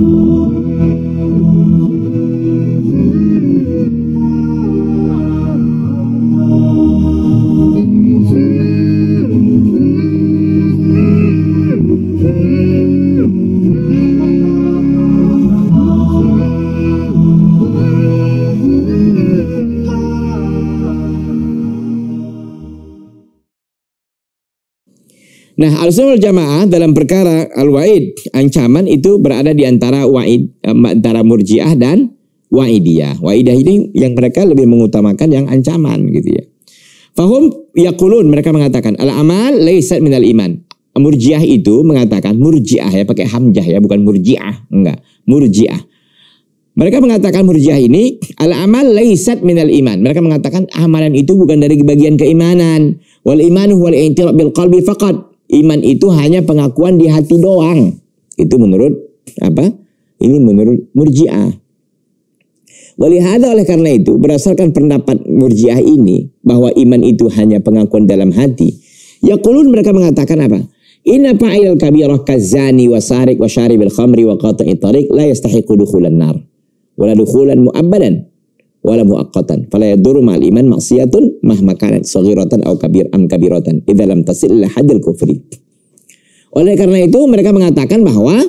Amen. Amen. Nah, al jamaah dalam perkara al-wa'id, ancaman itu berada di antara wa'id, antara murjiah dan wa'idiyah. Wa'idiyah ini yang mereka lebih mengutamakan yang ancaman gitu ya. Fahum yakulun, mereka mengatakan, al-amal laisat minal iman. Murjiah itu mengatakan, murjiah ya, pakai hamjah ya, bukan murjiah, enggak, murjiah. Mereka mengatakan murjiah ini, al-amal laisat minal iman. Mereka mengatakan amalan itu bukan dari bagian keimanan. Wal imanu wal intirab bil qalbi faqat iman itu hanya pengakuan di hati doang. Itu menurut apa? Ini menurut Murji'ah. Walihada oleh karena itu berdasarkan pendapat Murji'ah ini bahwa iman itu hanya pengakuan dalam hati. Ya kulun mereka mengatakan apa? Inna fa'ilal kabirah kazani wa sarik wa syaribil khamri wa qata'i tariq la yastahiqu dukhulan nar. Wala dukhulan mu'abbadan wala muaqqatan fala yadurru ma'al iman maksiyatun mahma kanat saghiratan aw kabir am kabiratan idza lam tasil ila hadil kufri oleh karena itu mereka mengatakan bahwa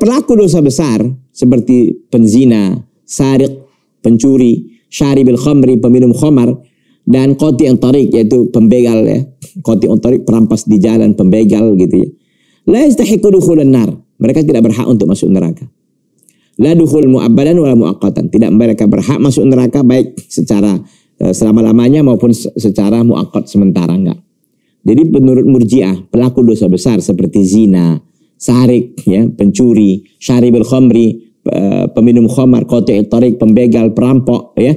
pelaku dosa besar seperti penzina, sarik, pencuri, syaribil khamri, peminum khamar dan qati tarik yaitu pembegal ya. Qati tarik perampas di jalan, pembegal gitu ya. La yastahiqu dukhulan nar. Mereka tidak berhak untuk masuk neraka. La dukhul mu'abbadan wala mu'aqqatan. Tidak mereka berhak masuk neraka baik secara uh, selama-lamanya maupun secara mu'aqqat sementara enggak. Jadi menurut Murji'ah, pelaku dosa besar seperti zina, sarik, ya, pencuri, syaribul khamri, uh, peminum khamar, qati'it tarik, pembegal, perampok, ya.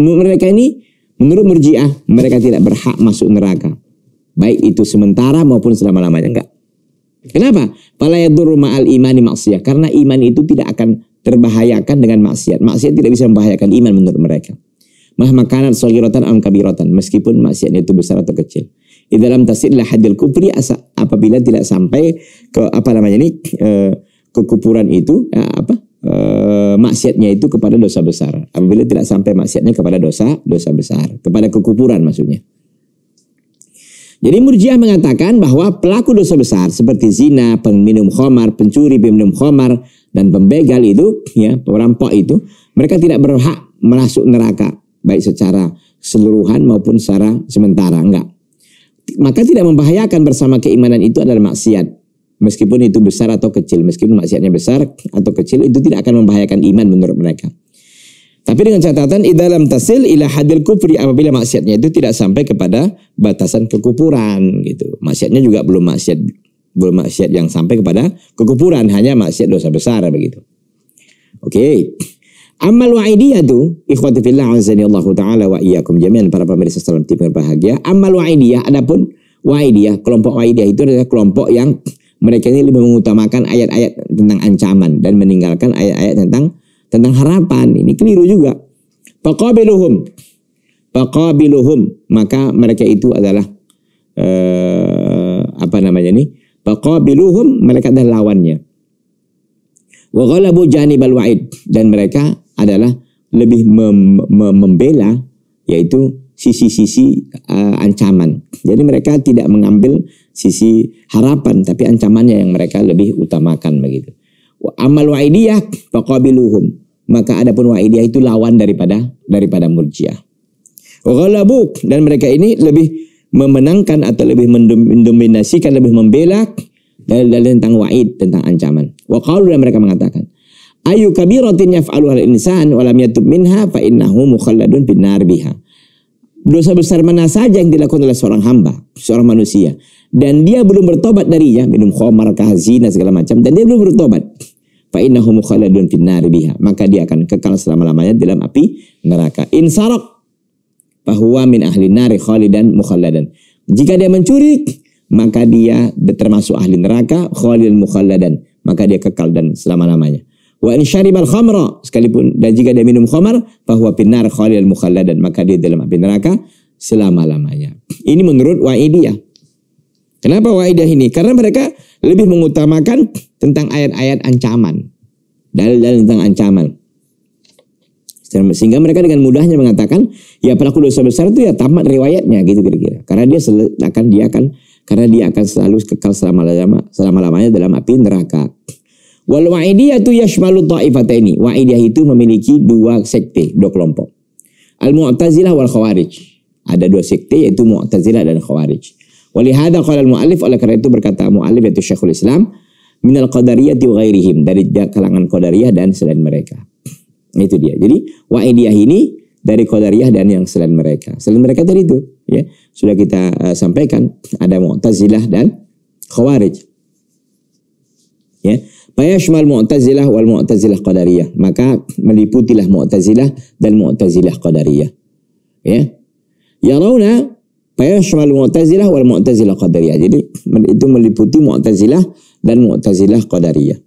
Mereka ini menurut Murji'ah, mereka tidak berhak masuk neraka. Baik itu sementara maupun selama-lamanya enggak. Kenapa? Fala yadurru ma'al imani maksiyah. Karena iman itu tidak akan terbahayakan dengan maksiat. Maksiat tidak bisa membahayakan iman menurut mereka. Mah makanan sogiratan am kabiratan. Meskipun maksiatnya itu besar atau kecil. Di dalam tasidlah hadil kufri asa, apabila tidak sampai ke apa namanya ini e, kekupuran itu ya, apa e, maksiatnya itu kepada dosa besar. Apabila tidak sampai maksiatnya kepada dosa dosa besar, kepada kekupuran maksudnya. Jadi Murjiah mengatakan bahwa pelaku dosa besar seperti zina, peminum khamar, pencuri, peminum khamar, dan pembegal itu, ya perampok itu, mereka tidak berhak masuk neraka, baik secara keseluruhan maupun secara sementara, enggak. Maka tidak membahayakan bersama keimanan itu adalah maksiat. Meskipun itu besar atau kecil, meskipun maksiatnya besar atau kecil, itu tidak akan membahayakan iman menurut mereka. Tapi dengan catatan idalam tasil ila hadil kufri apabila maksiatnya itu tidak sampai kepada batasan kekupuran gitu. Maksiatnya juga belum maksiat belum maksiat yang sampai kepada kekupuran, hanya maksiat dosa besar begitu. Oke. Okay. Amal wa'idiyah itu ikhwati fillah azani Allah taala wa iyyakum jami'an para pemirsa salam tim berbahagia. Amal wa'idiyah adapun wa'idiyah, kelompok wa'idiyah itu adalah kelompok yang mereka ini lebih mengutamakan ayat-ayat tentang ancaman dan meninggalkan ayat-ayat tentang tentang harapan. Ini keliru juga. Faqabiluhum. Faqabiluhum. Maka mereka itu adalah uh, apa namanya ini? Faqabiluhum mereka adalah lawannya. Wa ghalabu janibal wa'id dan mereka adalah lebih mem mem membela yaitu sisi-sisi uh, ancaman. Jadi mereka tidak mengambil sisi harapan tapi ancamannya yang mereka lebih utamakan begitu. Amal wa'idiyah faqabiluhum maka adapun wa'idiyah itu lawan daripada daripada murjiah. Ghalabu dan mereka ini lebih memenangkan atau lebih mendominasikan lebih membela dalil-dalil tentang wa'id tentang ancaman. Wa qalu dan mereka mengatakan ayu kabiratin yaf'alu al insan wa lam yatub minha fa innahu mukhalladun bin nar biha. Dosa besar mana saja yang dilakukan oleh seorang hamba, seorang manusia dan dia belum bertobat darinya, minum khamar, kahzina segala macam dan dia belum bertobat fa innahu mukhalladun finnari biha. Maka dia akan kekal selama-lamanya dalam api neraka. Insarok bahwa min ahli nari khalidan mukhalladan. Jika dia mencuri maka dia termasuk ahli neraka khalidan mukhalladan. Maka dia kekal dan selama-lamanya. Wa in syaribal khamra sekalipun dan jika dia minum khamar bahwa finnar khalidan mukhalladan. Maka dia dalam api neraka selama-lamanya. Ini menurut Wa'idiyah. Kenapa Wa'idiyah ini? Karena mereka lebih mengutamakan tentang ayat-ayat ancaman. Dalil-dalil tentang ancaman. Sehingga mereka dengan mudahnya mengatakan, ya pelaku dosa besar itu ya tamat riwayatnya gitu kira-kira. Karena dia akan dia akan karena dia akan selalu kekal selama-lamanya selama-lamanya dalam api neraka. Wal wa'idiyah itu yashmalu ta'ifataini. Wa'idiyah itu memiliki dua sekte, dua kelompok. Al-Mu'tazilah wal Khawarij. Ada dua sekte yaitu Mu'tazilah dan Khawarij. Walihada qala al-mu'allif oleh karena itu berkata mu'allif yaitu Syekhul Islam minal qadariyah wa ghairihim dari kalangan qadariyah dan selain mereka. Itu dia. Jadi wa'idiyah ini dari Qadariyah dan yang selain mereka. Selain mereka tadi itu, ya. Sudah kita uh, sampaikan ada Mu'tazilah dan Khawarij. Ya. Fayashmal Mu'tazilah wal Mu'tazilah Qadariyah. Maka meliputilah Mu'tazilah dan Mu'tazilah Qadariyah. Ya. Yarawna fayashmal Mu'tazilah wal Mu'tazilah Qadariyah. Jadi itu meliputi Mu'tazilah dan Mu'tazilah Qadariyah.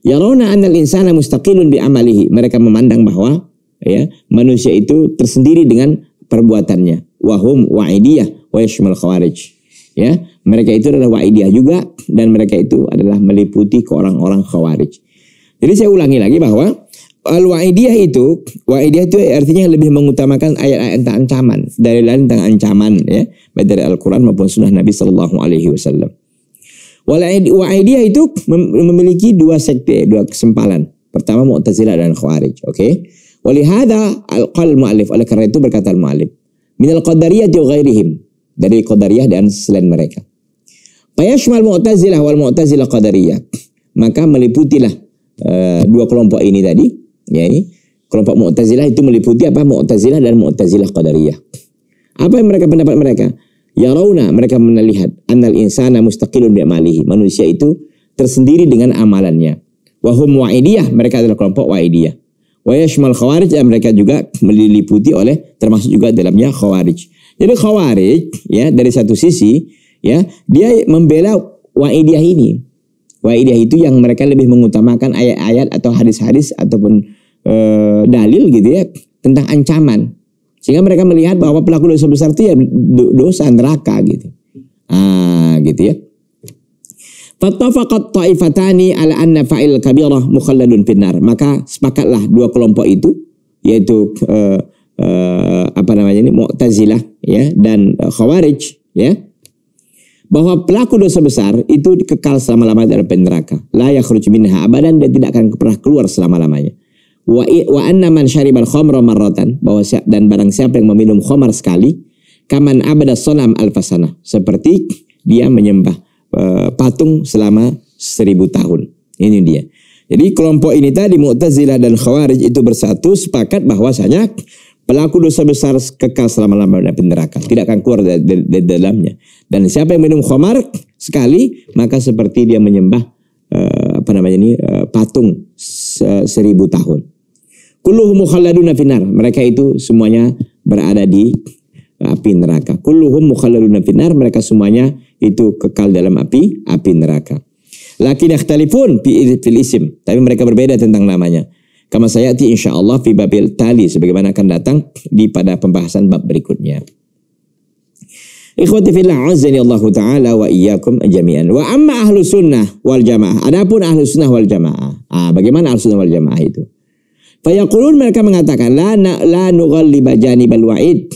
Yarawna annal insana mustaqilun bi amalihi. Mereka memandang bahwa ya manusia itu tersendiri dengan perbuatannya. Wahum wa'idiyah wa yashmal khawarij. Ya, mereka itu adalah wa'idiyah juga dan mereka itu adalah meliputi ke orang-orang khawarij. Jadi saya ulangi lagi bahwa al-wa'idiyah itu, wa'idiyah itu artinya lebih mengutamakan ayat-ayat tentang ancaman dari lain tentang ancaman ya, baik dari Al-Qur'an maupun sunnah Nabi sallallahu alaihi wasallam. Wa'idiyah itu memiliki dua sekte, dua kesempalan. Pertama Mu'tazilah dan Khawarij, oke? Okay? Walihada al-qal mu'alif, oleh karena itu berkata al-mu'alif, minal qadariyah ghairihim, dari qadariyah dan selain mereka. Fayashmal Mu'tazilah wal Mu'tazilah qadariyah. Maka meliputilah uh, dua kelompok ini tadi, ya kelompok Mu'tazilah itu meliputi apa? Mu'tazilah dan Mu'tazilah qadariyah. Apa yang mereka pendapat mereka? Yarawna mereka melihat annal insana mustaqilun bi'amalihi. Manusia itu tersendiri dengan amalannya. Wahum wa'idiyah, mereka adalah kelompok wa'idiyah. Wa yashmal khawarij dan mereka juga meliliputi oleh termasuk juga dalamnya khawarij. Jadi khawarij ya dari satu sisi ya dia membela wa'idiyah ini. Wa'idiyah itu yang mereka lebih mengutamakan ayat-ayat atau hadis-hadis ataupun e, dalil gitu ya tentang ancaman sehingga mereka melihat bahwa pelaku dosa besar itu ya dosa neraka gitu. Ah, gitu ya. Fattafaqat ta'ifatani ala anna fa'il kabirah mukhalladun finnar. Maka sepakatlah dua kelompok itu yaitu uh, uh, apa namanya ini Mu'tazilah ya dan Khawarij ya bahwa pelaku dosa besar itu kekal selama-lamanya dalam neraka. La yakhruj minha abadan dan tidak akan pernah keluar selama-lamanya. Wa wa anna man syaribal khamra marratan bahwa dan barang siapa yang meminum khamar sekali kaman abada sonam alfasana seperti dia menyembah uh, patung selama seribu tahun. Ini dia. Jadi kelompok ini tadi Mu'tazilah dan Khawarij itu bersatu sepakat bahwasanya pelaku dosa besar kekal selama-lamanya di neraka tidak akan keluar dari, dari, dari dalamnya dan siapa yang minum khamar sekali maka seperti dia menyembah uh, apa namanya ini uh, patung seribu tahun. Kulluhum mukhalladuna finar. Mereka itu semuanya berada di api neraka. Kulluhum mukhalladuna finar. Mereka semuanya itu kekal dalam api api neraka. Lakin ikhtalifun fil isim. Tapi mereka berbeda tentang namanya. Kama saya sayati insyaallah fi babil tali sebagaimana akan datang di pada pembahasan bab berikutnya. Ikhwati fillah azani Allah taala wa iyyakum jami'an. Wa amma ahlu sunnah wal jamaah. Adapun ahlu sunnah wal jamaah. Ah, bagaimana ahlu sunnah wal jamaah itu? Fayaqulun mereka mengatakan la na, la nughalliba janibal wa'id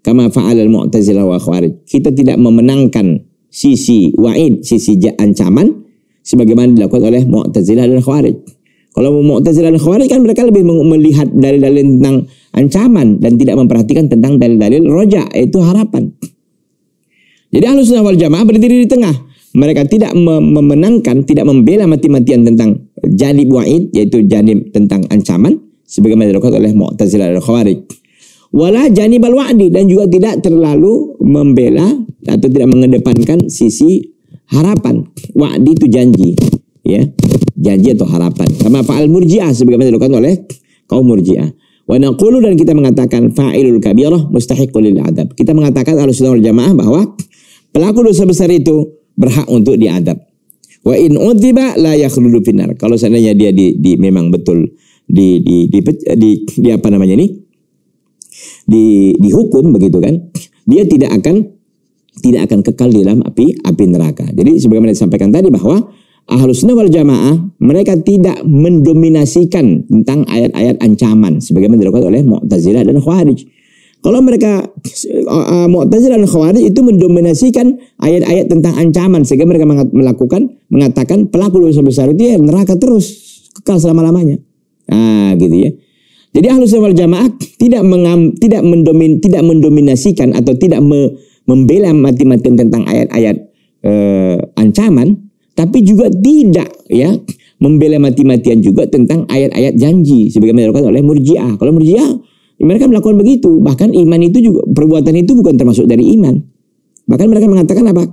kama fa'al al mu'tazilah wa khawarij. Kita tidak memenangkan sisi wa'id, sisi ancaman sebagaimana dilakukan oleh mu'tazilah dan khawarij. Kalau mu'tazilah dan khawarij kan mereka lebih melihat dalil-dalil tentang ancaman dan tidak memperhatikan tentang dalil-dalil roja, yaitu harapan. Jadi ahlus sunnah wal jamaah berdiri di tengah. Mereka tidak memenangkan, tidak membela mati-matian tentang janib wa'id, yaitu janib tentang ancaman, sebagaimana dilakukan oleh Mu'tazilah dan Khawarij. Wala janib al-wa'di, dan juga tidak terlalu membela atau tidak mengedepankan sisi harapan. Wa'di itu janji. ya Janji atau harapan. Sama fa'al murji'ah, sebagaimana dilakukan oleh kaum murji'ah. Wa naqulu dan kita mengatakan fa'ilul kabirah mustahiqul lil adab. Kita mengatakan harus wal jamaah bahwa Pelaku dosa besar itu berhak untuk diadab. Wa in udziba la yakhludu finnar. Kalau seandainya dia di, di memang betul di di, di di di apa namanya ini? di dihukum begitu kan? Dia tidak akan tidak akan kekal di dalam api api neraka. Jadi sebagaimana disampaikan tadi bahwa Ahlus Sunnah wal Jamaah mereka tidak mendominasikan tentang ayat-ayat ancaman sebagaimana dilakukan oleh Mu'tazilah dan Khawarij. Kalau mereka uh, Mu'tazilah dan Khawarij itu mendominasikan ayat-ayat tentang ancaman sehingga mereka melakukan mengatakan pelaku dosa besar itu ya neraka terus kekal selama-lamanya. Ah gitu ya. Jadi Ahlus Sunnah wal Jamaah tidak mengam, tidak mendomin tidak mendominasikan atau tidak me, membela mati-matian tentang ayat-ayat uh, ancaman tapi juga tidak ya membela mati-matian juga tentang ayat-ayat janji sebagaimana dilakukan oleh Murji'ah. Kalau Murji'ah mereka melakukan begitu, bahkan iman itu juga perbuatan itu bukan termasuk dari iman. Bahkan mereka mengatakan apa?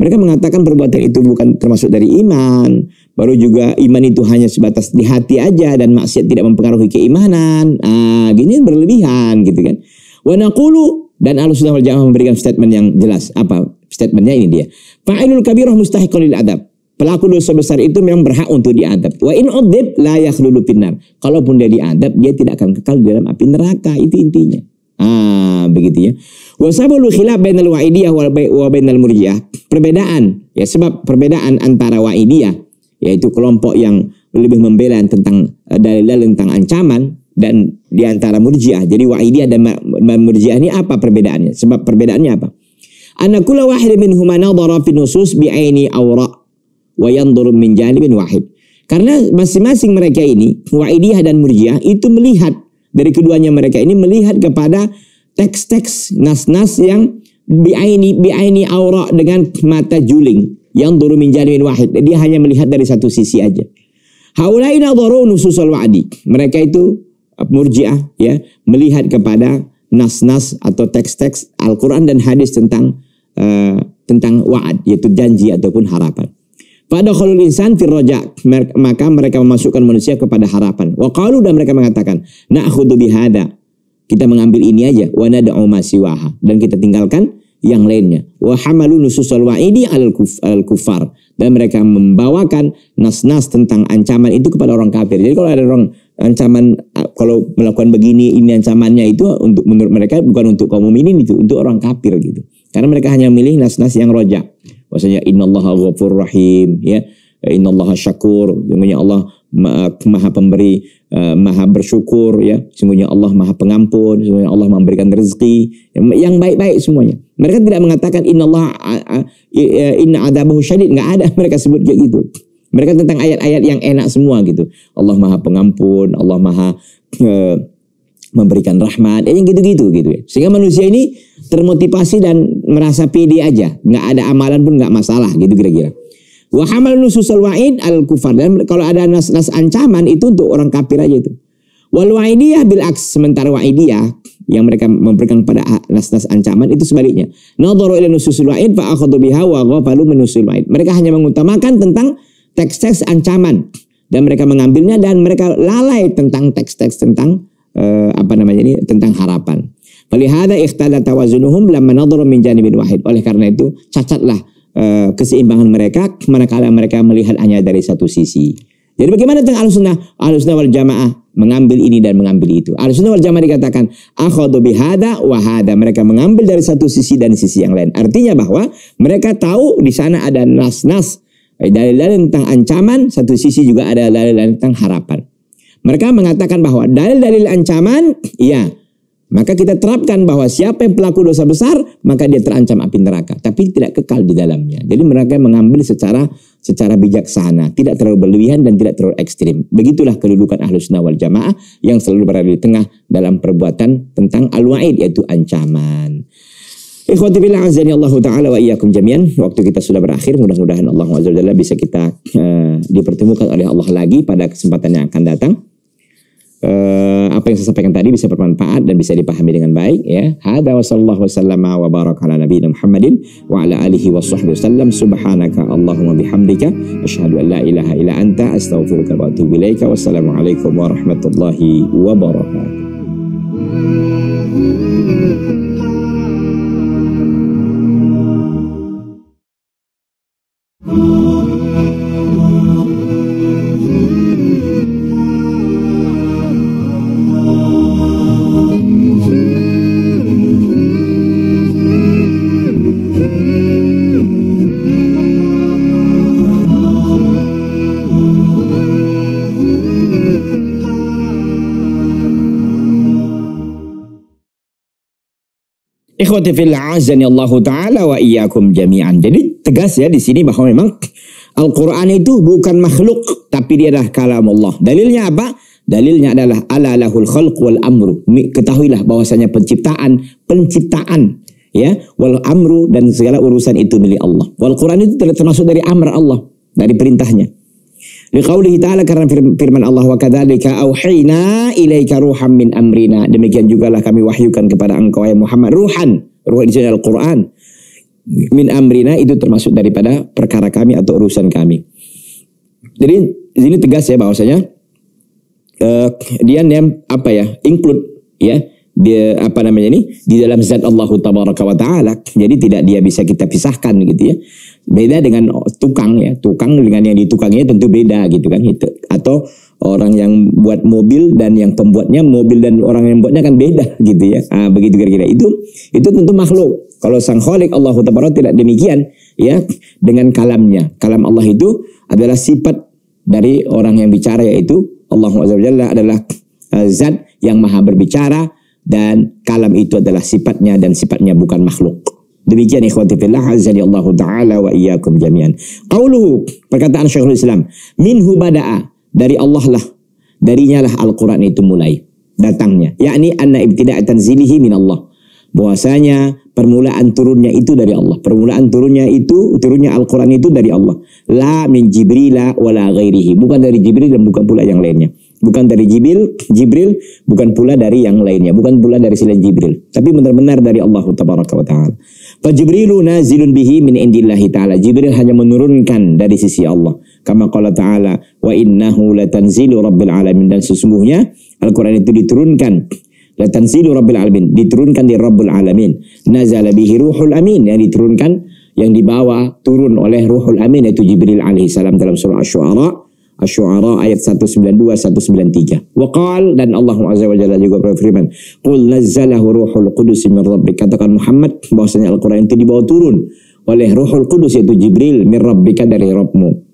Mereka mengatakan perbuatan itu bukan termasuk dari iman. Baru juga iman itu hanya sebatas di hati aja dan maksiat tidak mempengaruhi keimanan. Ah, gini berlebihan gitu kan. Wa naqulu dan wal Jamaah memberikan statement yang jelas. Apa? Statementnya ini dia. Fa'ilul kabirah mustahiqun lil adab pelaku dosa besar itu memang berhak untuk diadab. Wa in udhib la yakhlulu finnar. Kalaupun dia diadab, dia tidak akan kekal di dalam api neraka. Itu intinya. Ah, begitu ya. Wa sabulu khilaf bainal wa'idiyah wa bainal murjiah. Perbedaan ya sebab perbedaan antara wa'idiyah yaitu kelompok yang lebih membela tentang eh, dalil-dalil tentang ancaman dan di antara murjiah. Jadi wa'idiyah dan murjiah ini apa perbedaannya? Sebab perbedaannya apa? Anna kulla wahid minhum nadhara fi nusus bi'aini awra' wa yanzuru min janibin wahid. Karena masing-masing mereka ini, Wa'idiyah dan Murjiah itu melihat dari keduanya mereka ini melihat kepada teks-teks nas-nas yang bi'aini bi'aini aura dengan mata juling yang duru min janibin wahid. Dia hanya melihat dari satu sisi aja. Haulai nadharu nususul wa'di. Mereka itu Murjiah ya, melihat kepada nas-nas atau teks-teks Al-Qur'an dan hadis tentang uh, tentang wa'ad yaitu janji ataupun harapan. Pada khalul insan firroja maka mereka memasukkan manusia kepada harapan. Wa qalu dan mereka mengatakan, na'khudhu bihada. Kita mengambil ini aja wa nad'u siwaha dan kita tinggalkan yang lainnya. Wa hamalu nususul wa'idi al kufar dan mereka membawakan nas-nas tentang ancaman itu kepada orang kafir. Jadi kalau ada orang ancaman kalau melakukan begini ini ancamannya itu untuk menurut mereka bukan untuk kaum mukminin itu untuk orang kafir gitu. Karena mereka hanya milih nas-nas yang rojak bahwasanya innallaha ghafur rahim ya. Innallaha syakur sungguhnya Allah maha pemberi uh, maha bersyukur ya. Sungguhnya Allah maha pengampun sungguhnya Allah memberikan rezeki yang baik-baik semuanya. Mereka tidak mengatakan innallaha uh, inna adabahu syadid. Nggak ada. Mereka sebut kayak gitu. Mereka tentang ayat-ayat yang enak semua gitu. Allah maha pengampun Allah maha uh, memberikan rahmat, ya yang gitu-gitu gitu ya. Sehingga manusia ini termotivasi dan merasa pede aja, nggak ada amalan pun nggak masalah gitu kira-kira. Wa hamal nususul wa'id al kufar dan kalau ada nas-nas ancaman itu untuk orang kafir aja itu. Wal wa'idiyah bil aks sementara wa'idiyah yang mereka memberikan pada nas-nas ancaman itu sebaliknya. Nadharu ila nususul wa'id fa akhadhu biha wa ghafalu min nususul wa'id. Mereka hanya mengutamakan tentang teks-teks ancaman dan mereka mengambilnya dan mereka lalai tentang teks-teks tentang uh, apa namanya ini tentang harapan. Walihada ikhtala tawazunuhum lamma nadharu min janibin wahid. Oleh karena itu cacatlah uh, keseimbangan mereka manakala mereka melihat hanya dari satu sisi. Jadi bagaimana tentang al-sunnah? Al-sunnah wal jamaah mengambil ini dan mengambil itu. Al-sunnah wal jamaah dikatakan akhadu bihada wa hada. Mereka mengambil dari satu sisi dan sisi yang lain. Artinya bahwa mereka tahu di sana ada nas-nas dalil-dalil tentang ancaman, satu sisi juga ada dalil-dalil tentang harapan. Mereka mengatakan bahwa dalil-dalil ancaman, iya. Maka kita terapkan bahwa siapa yang pelaku dosa besar, maka dia terancam api neraka. Tapi tidak kekal di dalamnya. Jadi mereka mengambil secara secara bijaksana. Tidak terlalu berlebihan dan tidak terlalu ekstrim. Begitulah kedudukan ahlus wal jamaah yang selalu berada di tengah dalam perbuatan tentang al-wa'id yaitu ancaman. Ikhwati azani Allah Ta'ala wa iyyakum jami'an. Waktu kita sudah berakhir. Mudah-mudahan Allah Azza bisa kita uh, dipertemukan oleh Allah lagi pada kesempatan yang akan datang uh, apa yang saya sampaikan tadi bisa bermanfaat dan bisa dipahami dengan baik ya. Hada wa sallallahu wasallama wa baraka ala nabiyina Muhammadin wa ala alihi wa sahbihi wasallam subhanaka Allahumma bihamdika asyhadu an la ilaha illa anta astaghfiruka wa atubu ilaika wassalamu alaikum warahmatullahi wabarakatuh. Ikhwati fillah azani Allah taala wa iyyakum jami'an. Jadi tegas ya di sini bahwa memang Al-Qur'an itu bukan makhluk tapi dia adalah kalam Allah. Dalilnya apa? Dalilnya adalah ala lahul khalq wal amru. Ketahuilah bahwasanya penciptaan, penciptaan ya, wal amru dan segala urusan itu milik Allah. Wal Quran itu termasuk dari amr Allah, dari perintahnya. Liqaulihi ta'ala karena firman Allah wa kadzalika auhayna ilaika ruham min amrina. Demikian juga lah kami wahyukan kepada engkau ya Muhammad ruhan. Ruh di Al-Qur'an. Min amrina itu termasuk daripada perkara kami atau urusan kami. Jadi ini tegas ya bahwasanya uh, dia nem apa ya include ya dia apa namanya ini di dalam zat Allah tabaraka wa taala. Jadi tidak dia bisa kita pisahkan gitu ya. Beda dengan tukang ya. Tukang dengan yang ditukanginya tentu beda gitu kan itu. Atau orang yang buat mobil dan yang pembuatnya mobil dan orang yang buatnya kan beda gitu ya. Ah begitu kira-kira. Itu itu tentu makhluk. Kalau sang khalik Allah tabaraka tidak demikian ya dengan kalamnya. Kalam Allah itu adalah sifat dari orang yang bicara yaitu Allah adalah uh, zat yang maha berbicara dan kalam itu adalah sifatnya dan sifatnya bukan makhluk. Demikian ikhwati fillah azza Allah taala wa iyyakum jami'an. Qauluhu perkataan Syekhul Islam minhu bada'a dari Allah lah. Darinya lah Al-Qur'an itu mulai datangnya. Yakni anna ibtida' tanzilihi min Allah bahwasanya permulaan turunnya itu dari Allah. Permulaan turunnya itu turunnya Al-Qur'an itu dari Allah. La min Jibril wala ghairihi. Bukan dari Jibril dan bukan pula yang lainnya. Bukan dari Jibril, Jibril bukan pula dari yang lainnya, bukan pula dari selain Jibril, tapi benar-benar dari Allah tabaraka wa taala. Fa Jibrilu nazilun bihi min indillahi taala. Jibril hanya menurunkan dari sisi Allah. Kama qala ta'ala wa innahu latanzilu rabbil alamin dan sesungguhnya Al-Qur'an itu diturunkan latanzilu rabbil alamin, diturunkan di Rabbul alamin. Nazala bihi ruhul amin yang diturunkan yang dibawa turun oleh ruhul amin yaitu Jibril alaihi salam dalam surah Asy-Syu'ara Asy-Syu'ara ayat 192 193. Wa qal dan Allah Azza wa Jalla juga berfirman, "Qul nazzalahu ruhul qudus min rabbik." Katakan Muhammad bahwasanya Al-Qur'an itu dibawa turun oleh Ruhul Qudus yaitu Jibril min rabbika dari Rabbmu.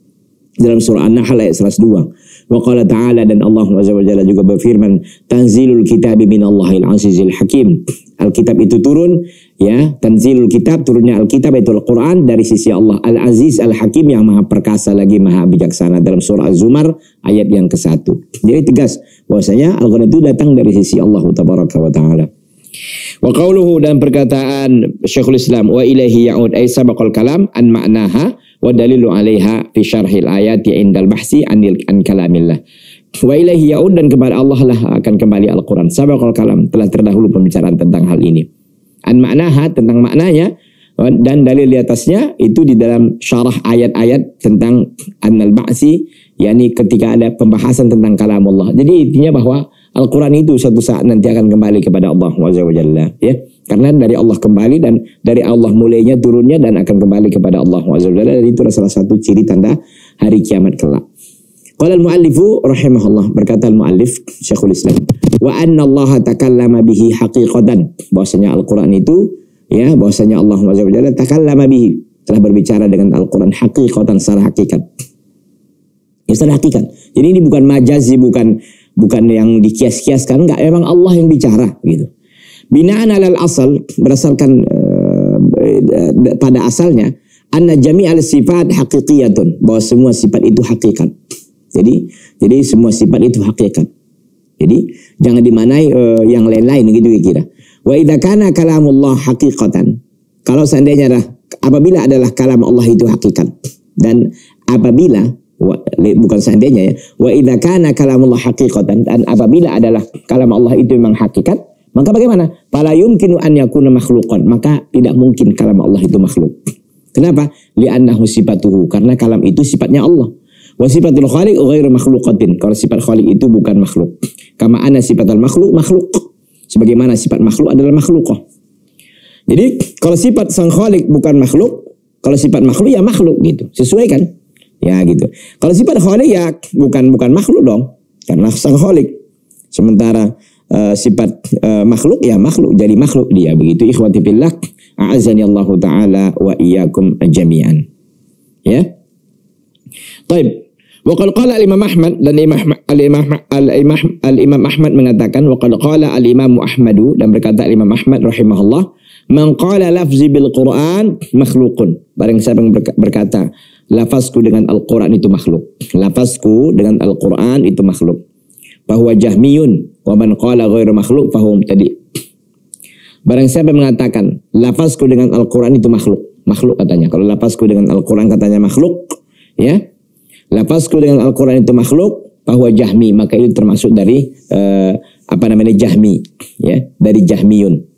Dalam surah An-Nahl ayat 102. Wa qala ta'ala dan Allah Azza wa Jalla juga berfirman, "Tanzilul kitabi min Allahil azizil hakim." Alkitab itu turun ya tanzilul kitab turunnya alkitab itu Al-Quran dari sisi Allah Al-Aziz Al-Hakim yang maha perkasa lagi maha bijaksana dalam surah Az-Zumar ayat yang ke satu jadi tegas bahwasanya Al-Quran itu datang dari sisi Allah tabaraka wa ta'ala wa qawluhu dan perkataan Syekhul Islam wa ilaihi ya'ud ay sabaqal kalam an ma'naha wa dalilu alaiha fi syarhil ayati indal bahsi anil an kalamillah. Wa ilaihi ya'ud dan kepada Allah lah akan kembali Al-Quran. Sabaqal kalam telah terdahulu pembicaraan tentang hal ini. An maknaha tentang maknanya dan dalil di atasnya itu di dalam syarah ayat-ayat tentang annal ba'si yakni ketika ada pembahasan tentang kalam Allah. Jadi intinya bahwa Al-Quran itu suatu saat nanti akan kembali kepada Allah Jalla ya. Karena dari Allah kembali dan dari Allah mulainya turunnya dan akan kembali kepada Allah Jalla dan itu salah satu ciri tanda hari kiamat kelak. Qala al-muallifu rahimahullah berkata al-muallif Syekhul Islam wa anna Allah takallama bihi haqiqatan bahwasanya Al-Qur'an itu ya bahwasanya Allah Subhanahu wa taala takallama bihi telah berbicara dengan Al-Qur'an haqiqatan secara hakikat. Ya secara hakikat. Jadi ini bukan majazi bukan bukan yang dikias-kiaskan enggak memang Allah yang bicara gitu. Binaan alal asal berdasarkan uh, pada asalnya anna jami'al sifat haqiqiyatun bahwa semua sifat itu hakikat. Jadi jadi semua sifat itu hakikat. Jadi jangan dimanai uh, yang lain-lain gitu kira. Wa idza kana kalamullah haqiqatan. Kalau seandainya adalah apabila adalah kalam Allah itu hakikat dan apabila wa, bukan seandainya ya wa idza kana kalamullah haqiqatan dan apabila adalah kalam Allah itu memang hakikat maka bagaimana? Fala yumkinu an yakuna makhluqan. Maka tidak mungkin kalam Allah itu makhluk. Kenapa? Li'annahu sifatuhu. Karena kalam itu sifatnya Allah. Wa sifatul khaliq ghairu makhluqatin. Kalau sifat khaliq itu bukan makhluk. Kama ana sifatul makhluk makhluk. Sebagaimana sifat makhluk adalah makhluk. Jadi kalau sifat sang khaliq bukan makhluk, kalau sifat makhluk ya makhluk gitu. Sesuai kan? Ya gitu. Kalau sifat khaliq ya bukan bukan makhluk dong. Karena sang khaliq. Sementara uh, sifat uh, makhluk ya makhluk jadi makhluk dia begitu ikhwati fillah a'azani Allah taala wa iyyakum jami'an. Ya. Baik. Waqad qala al-Imam Ahmad dan Imam al-Imam al-Imam al-Imam Ahmad mengatakan waqad qala al-Imam Ahmadu dan berkata al-Imam Ahmad rahimahullah Man qala lafzi bil Qur'an makhlukun. Barang siapa yang berkata, lafazku dengan Al-Quran itu makhluk. Lafazku dengan Al-Quran itu makhluk. Bahwa jahmiyun. Wa man qala ghairu makhluk fahuwa tadi. Barang siapa yang mengatakan, lafazku dengan Al-Quran itu makhluk. Makhluk katanya. Kalau lafazku dengan Al-Quran katanya makhluk. Ya. Lafazku dengan Al-Quran itu makhluk. Bahwa jahmi. Maka itu termasuk dari, uh, apa namanya, jahmi. Ya. Dari jahmiyun.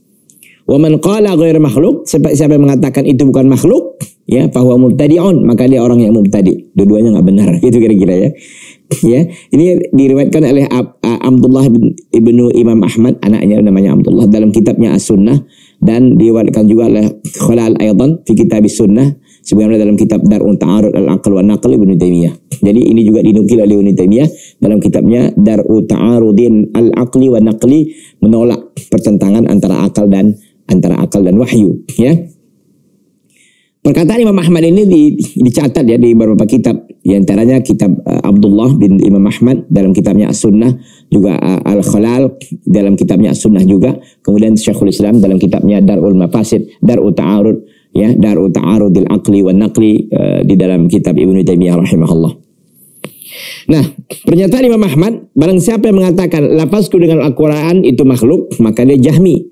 Wa man qala ghair makhluk, siapa, siapa yang mengatakan itu bukan makhluk, ya, bahwa mubtadi'un, maka dia orang yang mubtadi. Dua-duanya nggak benar, gitu kira-kira ya. ya, ini diriwayatkan oleh Ab, Abdullah bin, ibnu Imam Ahmad, anaknya namanya Abdullah dalam kitabnya As-Sunnah dan diriwayatkan juga oleh Khalal Aydan fi kitab Sunnah sebagaimana dalam kitab Dar'un Ta'arud Al-Aql wa Naql Ibnu Taimiyah. Jadi ini juga dinukil oleh Ibnu Taimiyah dalam kitabnya Dar'u Ta'arudin Al-Aqli wa Naqli menolak pertentangan antara akal dan antara akal dan wahyu ya Perkataan Imam Ahmad ini di, dicatat ya di beberapa kitab, di antaranya kitab uh, Abdullah bin Imam Ahmad dalam kitabnya As-Sunnah, juga uh, Al-Khalal dalam kitabnya As-Sunnah juga, kemudian Syekhul Islam dalam kitabnya Darul Mafasid, Darul Ta'arud, ya, Darul Ta'arudil Aqli wa Naqli uh, di dalam kitab Ibnu Taimiyah rahimahullah. Nah, pernyataan Imam Ahmad, barang siapa yang mengatakan lapasku dengan Al-Quran itu makhluk, maka dia jahmi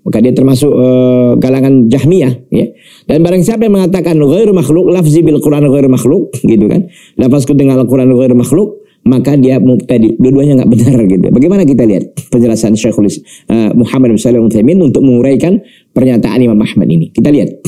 maka dia termasuk uh, galangan Jahmiyah ya. Dan barang siapa yang mengatakan ghairu makhluk lafzi bil Quran ghairu makhluk gitu kan. Lafazku dengan Al-Quran ghairu makhluk maka dia mubtadi. Dua-duanya nggak benar gitu. Bagaimana kita lihat penjelasan Syekhul uh, Muhammad bin Shalih Utsaimin untuk menguraikan pernyataan Imam Ahmad ini. Kita lihat.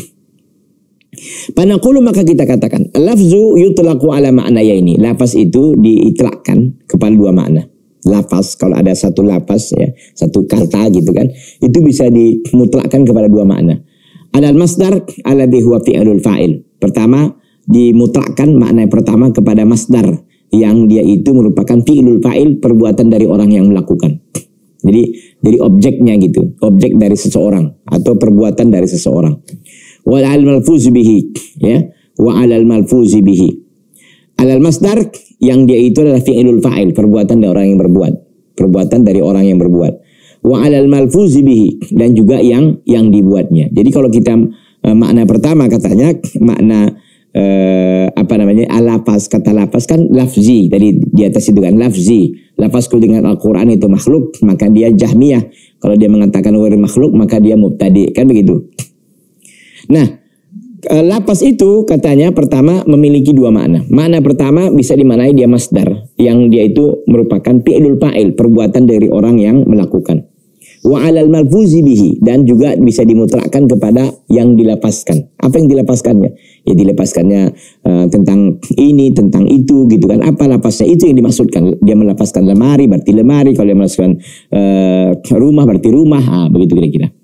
Panakulu maka kita katakan lafzu yutlaqu ala makna ya ini. Lafaz itu diitlakkan kepada dua makna lapas kalau ada satu lapas ya satu kata gitu kan itu bisa dimutlakkan kepada dua makna. Ada masdar alladhi huwa fi'lul fa'il. Pertama dimutlakkan makna yang pertama kepada masdar yang dia itu merupakan fi'lul fa'il perbuatan dari orang yang melakukan. Jadi jadi objeknya gitu objek dari seseorang atau perbuatan dari seseorang. Wa al malfuz bihi ya wa alal malfuz bihi. Alal masdar yang dia itu adalah fi'ilul fa'il, perbuatan dari orang yang berbuat. Perbuatan dari orang yang berbuat. Wa alal malfuzi bihi dan juga yang yang dibuatnya. Jadi kalau kita uh, makna pertama katanya makna uh, apa namanya alapas kata lapas kan lafzi tadi di atas itu kan lafzi lafazku dengan Al-Quran itu makhluk maka dia jahmiyah kalau dia mengatakan makhluk maka dia mubtadi kan begitu nah e, lapas itu katanya pertama memiliki dua makna. Makna pertama bisa dimanai dia masdar yang dia itu merupakan fi'lul fa'il, perbuatan dari orang yang melakukan. Wa alal malfuzi bihi dan juga bisa dimutlakkan kepada yang dilapaskan. Apa yang dilepaskannya? Ya dilepaskannya uh, tentang ini, tentang itu gitu kan. Apa lapasnya? Itu yang dimaksudkan. Dia melepaskan lemari berarti lemari, kalau dia melepaskan uh, rumah berarti rumah. Ah, begitu kira-kira.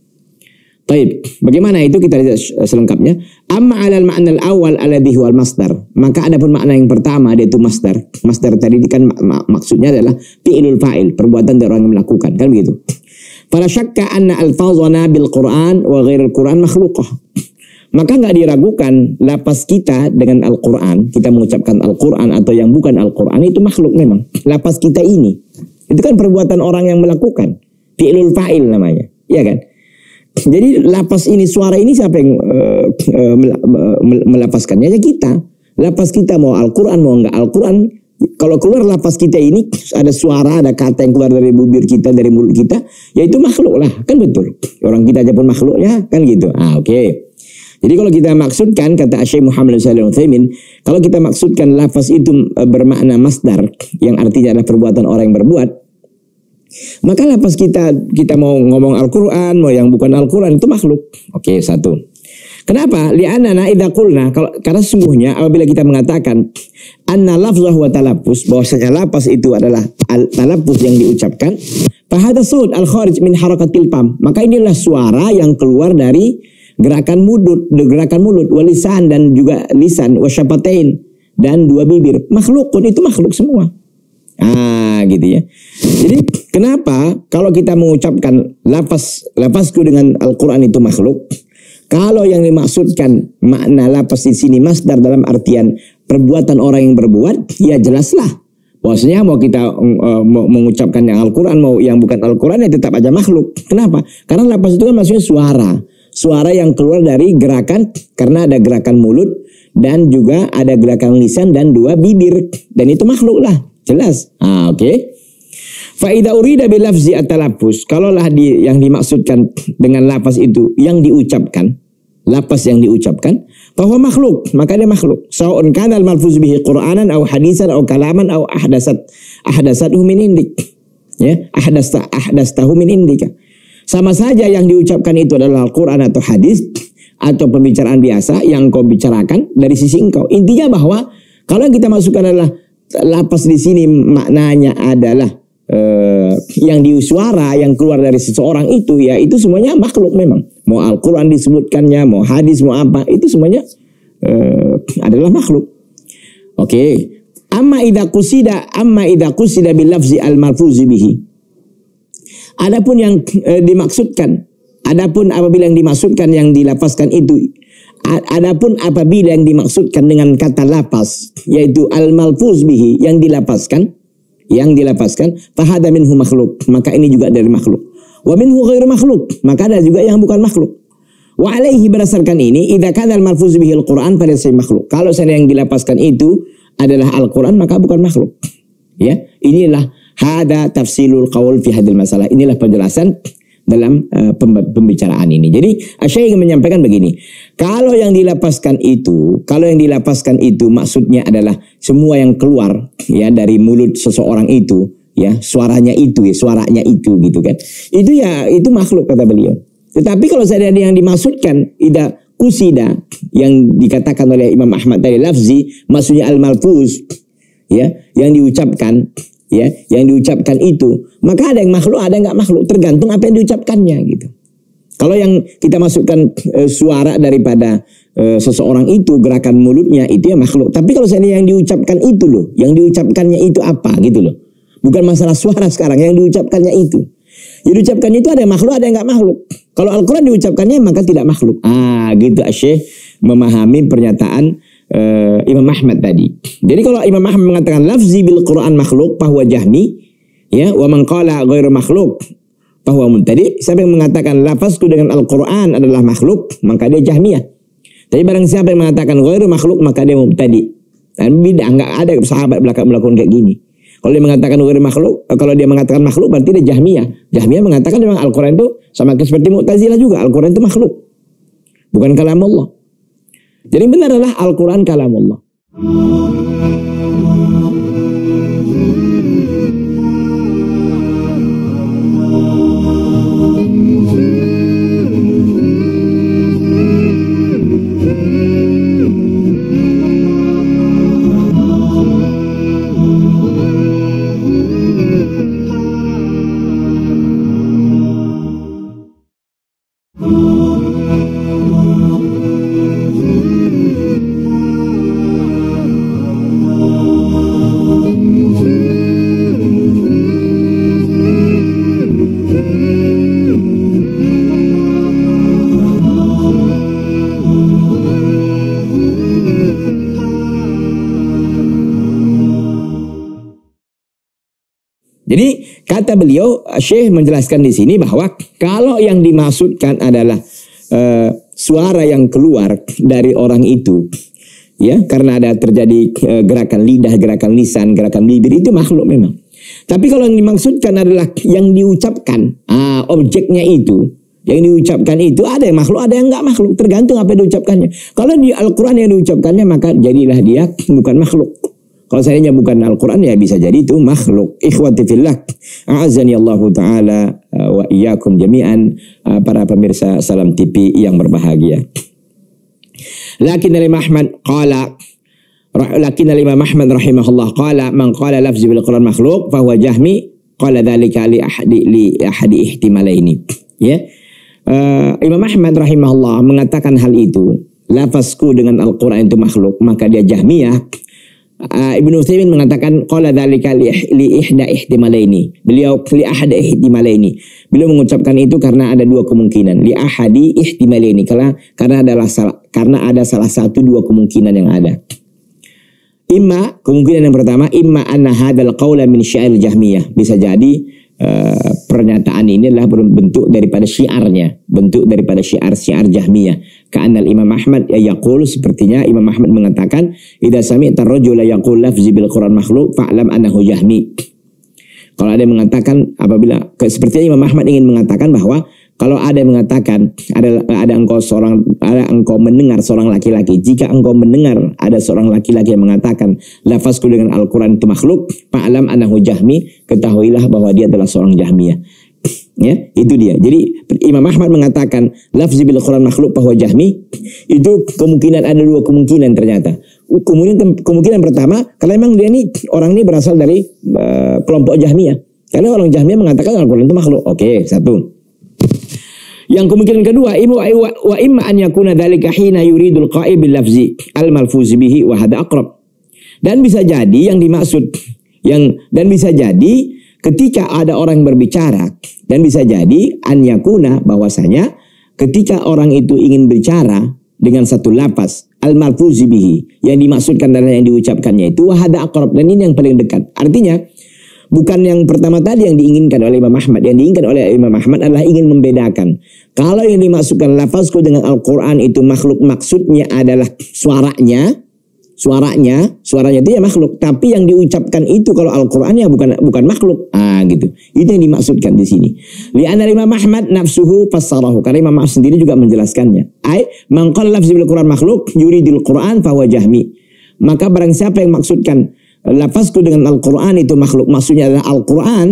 Baik, bagaimana itu kita lihat selengkapnya. Amma alal ma'na al-awwal alladhi huwal masdar. Maka ada pun makna yang pertama yaitu masdar. Masdar tadi kan mak maksudnya adalah fi'ilul fa'il, perbuatan dari orang yang melakukan, kan begitu. Fala syakka anna alfazana bil Qur'an wa ghairil Qur'an makhluqah. Maka nggak diragukan lapas kita dengan Al-Quran, kita mengucapkan Al-Quran atau yang bukan Al-Quran itu makhluk memang. Lapas kita ini, itu kan perbuatan orang yang melakukan. Fi'ilul fa'il namanya, ya kan? Jadi lapas ini suara ini siapa yang uh, uh, melepaskannya? Ya kita. Lapas kita mau Al-Quran mau enggak Al-Quran. Kalau keluar lapas kita ini ada suara, ada kata yang keluar dari bibir kita, dari mulut kita, ya itu makhluk lah, kan betul. Orang kita aja pun makhluk ya, kan gitu. Ah oke. Okay. Jadi kalau kita maksudkan kata Syekh Muhammad Sallallahu Alaihi kalau kita maksudkan lafaz itu eh, bermakna masdar yang artinya adalah perbuatan orang yang berbuat, maka pas kita kita mau ngomong Al-Quran, mau yang bukan Al-Quran itu makhluk. Oke, satu. Kenapa? Li'anana idha qulna, kalau, karena sesungguhnya apabila kita mengatakan anna lafzah wa talafus, bahwasanya lapas itu adalah al talafus yang diucapkan, fahada saud al-kharij min harakatil pam. Maka inilah suara yang keluar dari gerakan mulut, gerakan mulut, walisan dan juga lisan, wasyapatain dan dua bibir. Makhlukun itu makhluk semua. Ah, gitu ya. Jadi kenapa kalau kita mengucapkan lapas lapasku dengan Al-Qur'an itu makhluk? Kalau yang dimaksudkan makna lapas di sini masdar dalam artian perbuatan orang yang berbuat, ya jelaslah. Bahwasanya mau kita uh, mau mengucapkan yang Al-Qur'an mau yang bukan Al-Qur'an ya tetap aja makhluk. Kenapa? Karena lapas itu kan maksudnya suara. suara yang keluar dari gerakan karena ada gerakan mulut dan juga ada gerakan lisan dan dua bibir dan itu makhluk lah jelas ah oke okay. Faida urida bilafzi atalapus. Kalaulah di, yang dimaksudkan dengan lapas itu yang diucapkan, lapas yang diucapkan, bahwa makhluk, maka dia makhluk. Sa'un kana al-malfuz bihi Qur'anan atau hadisan atau kalaman atau ahdasat ahdasathu min indik. Ya, ahdasta ahdastahu min indika. Sama saja yang diucapkan itu adalah Al-Qur'an atau hadis atau pembicaraan biasa yang kau bicarakan dari sisi engkau. Intinya bahwa kalau yang kita masukkan adalah lapas di sini maknanya adalah eh, yang diuswara yang keluar dari seseorang itu ya itu semuanya makhluk memang. Mau Al-Quran disebutkannya mau hadis mau apa itu semuanya eh, adalah makhluk. Oke. Okay. amma kusida amma idha kusida bil lafzi al marfuzi bihi. Adapun yang eh, dimaksudkan adapun apabila yang dimaksudkan yang dilapaskan itu Adapun apabila yang dimaksudkan dengan kata lapas yaitu al malfuz bihi yang dilapaskan yang dilapaskan fahada minhu makhluk maka ini juga dari makhluk. Wa minhu ghairu makhluk maka ada juga yang bukan makhluk. Wa alaihi berdasarkan ini idza kana al malfuz bihi al Quran pada saya makhluk. Kalau saya yang dilapaskan itu adalah Al Quran maka bukan makhluk. Ya inilah hada tafsilul qaul fi hadil masalah. Inilah penjelasan dalam uh, pembicaraan ini. Jadi Syekh ingin menyampaikan begini, kalau yang dilapaskan itu, kalau yang dilapaskan itu maksudnya adalah semua yang keluar ya dari mulut seseorang itu, ya suaranya itu ya, suaranya itu gitu kan. Itu ya itu makhluk kata beliau. Tetapi kalau saya ada yang dimaksudkan ida kusida yang dikatakan oleh Imam Ahmad dari lafzi maksudnya al-malfuz ya yang diucapkan ya yang diucapkan itu maka ada yang makhluk ada yang nggak makhluk tergantung apa yang diucapkannya gitu. Kalau yang kita masukkan e, suara daripada e, seseorang itu gerakan mulutnya itu ya makhluk. Tapi kalau saya yang diucapkan itu loh yang diucapkannya itu apa gitu loh. Bukan masalah suara sekarang yang diucapkannya itu. Yang diucapkan itu ada yang makhluk ada yang nggak makhluk. Kalau Al-Quran diucapkannya maka tidak makhluk. Ah gitu Asyik memahami pernyataan uh, Imam Ahmad tadi. Jadi kalau Imam Ahmad mengatakan lafzi bil Quran makhluk bahwa jahmi ya wa man qala ghairu makhluk bahwa muntadi siapa yang mengatakan lafazku dengan Al-Quran adalah makhluk maka dia jahmiyah. Tapi barang siapa yang mengatakan ghairu makhluk maka dia mubtadi. Dan bid'ah enggak ada sahabat belakang melakukan kayak gini. Kalau dia mengatakan ghairu makhluk, kalau dia mengatakan makhluk berarti dia jahmiyah. Jahmiyah mengatakan memang Al-Quran itu sama seperti Mu'tazilah juga, Al-Quran itu makhluk. Bukan kalam Allah. Jadi benar adalah Al-Quran kalamullah. Kata beliau Syekh menjelaskan di sini bahwa kalau yang dimaksudkan adalah uh, suara yang keluar dari orang itu ya karena ada terjadi uh, gerakan lidah, gerakan lisan, gerakan bibir itu makhluk memang. Tapi kalau yang dimaksudkan adalah yang diucapkan, ah, objeknya itu yang diucapkan itu ada yang makhluk, ada yang enggak makhluk, tergantung apa yang diucapkannya. Kalau di Al-Quran yang diucapkannya maka jadilah dia bukan makhluk. Kalau seandainya bukan Al-Quran ya bisa jadi itu makhluk. Ikhwati fillah. A'azani Allah Ta'ala uh, wa iyyakum jami'an uh, para pemirsa Salam TV yang berbahagia. Lakin Imam Ahmad qala Lakin Imam Ahmad rahimahullah qala man qala lafzi bil Quran makhluk fahuwa jahmi qala dzalika li ahadi li ahadi ihtimalaini. Ya. Uh, Imam Ahmad rahimahullah mengatakan hal itu lafazku dengan Al-Quran itu makhluk maka dia jahmiyah uh, Ibnu Utsaimin mengatakan qala dzalika li, li ihda ihtimalaini. Beliau li ahada ihtimalaini. Beliau mengucapkan itu karena ada dua kemungkinan. Li ahadi ihtimalaini karena karena adalah salah, karena ada salah satu dua kemungkinan yang ada. Imma kemungkinan yang pertama imma anna hadzal qaula min syair jahmiyah. Bisa jadi uh, pernyataan ini adalah bentuk daripada syiarnya, bentuk daripada syiar-syiar Jahmiyah. Ka'annal Imam Ahmad ya yaqul sepertinya Imam Ahmad mengatakan, "Idza sami'ta rajula yaqul lafzi bil Qur'an makhluk fa'lam annahu Jahmi." Kalau ada yang mengatakan apabila sepertinya Imam Ahmad ingin mengatakan bahwa kalau ada yang mengatakan ada ada engkau seorang ada engkau mendengar seorang laki-laki, jika engkau mendengar ada seorang laki-laki yang mengatakan lafazku dengan Al-Qur'an itu makhluk, fa'lam anahu jahmi, ketahuilah bahwa dia adalah seorang jahmiyah. Ya, itu dia. Jadi Imam Ahmad mengatakan lafzi bil Quran makhluk bahwa jahmi itu kemungkinan ada dua kemungkinan ternyata. Kemungkinan kemungkinan pertama kalau memang dia ini orang ini berasal dari uh, kelompok Jahmiyah. Karena orang Jahmiyah mengatakan Al-Quran itu makhluk. Oke, satu. Yang kemungkinan kedua, ibu wa imma an yakuna dzalika hina yuridul lafzi al malfuz bihi wa hada aqrab. Dan bisa jadi yang dimaksud yang dan bisa jadi ketika ada orang berbicara dan bisa jadi an yakuna bahwasanya ketika orang itu ingin bicara dengan satu lapas al malfuz bihi yang dimaksudkan adalah yang diucapkannya itu wahada aqrab dan ini yang paling dekat. Artinya Bukan yang pertama tadi yang diinginkan oleh Imam Ahmad. Yang diinginkan oleh Imam Ahmad adalah ingin membedakan. Kalau yang dimasukkan lafazku dengan Al-Quran itu makhluk maksudnya adalah suaranya. Suaranya, suaranya itu ya makhluk. Tapi yang diucapkan itu kalau Al-Qurannya bukan bukan makhluk. Ah gitu. Itu yang dimaksudkan di sini. Lianna Imam Ahmad nafsuhu fassarahu. Karena Imam Ahmad sendiri juga menjelaskannya. Ay, bil Quran makhluk yuridil Quran fahuwa jahmi. Maka barang siapa yang maksudkan lafazku dengan Al-Quran itu makhluk. Maksudnya adalah Al-Quran.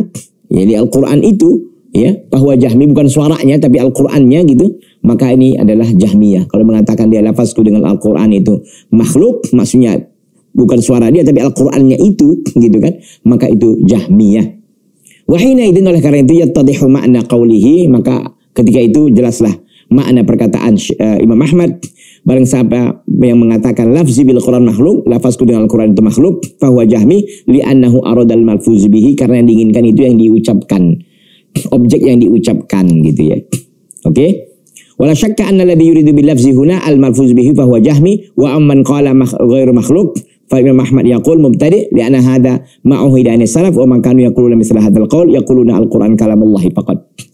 Jadi Al-Quran itu ya bahwa Jahmi bukan suaranya tapi Al-Qur'annya gitu maka ini adalah Jahmiyah kalau mengatakan dia lafazku dengan Al-Qur'an itu makhluk maksudnya bukan suara dia tapi Al-Qur'annya itu gitu kan maka itu Jahmiyah wahina idin oleh karena itu yattadihu makna qawlihi maka ketika itu jelaslah makna perkataan uh, Imam Ahmad Barang siapa yang mengatakan lafzi bil Quran makhluk, lafazku dengan Al-Quran itu makhluk, fahuwa jahmi li'annahu aradal malfuz bihi karena yang diinginkan itu yang diucapkan. Objek yang diucapkan gitu ya. Oke? Okay? Wala syakka anna alladhi yuridu bil lafzi huna al malfuz bihi fahuwa jahmi wa amman qala ghairu makhluk fa Imam Ahmad yaqul mubtadi li'anna hadha ma'uhu hidayah salaf wa man kanu yaquluna misla hadzal qaul yaquluna al-Quran kalamullahi faqat.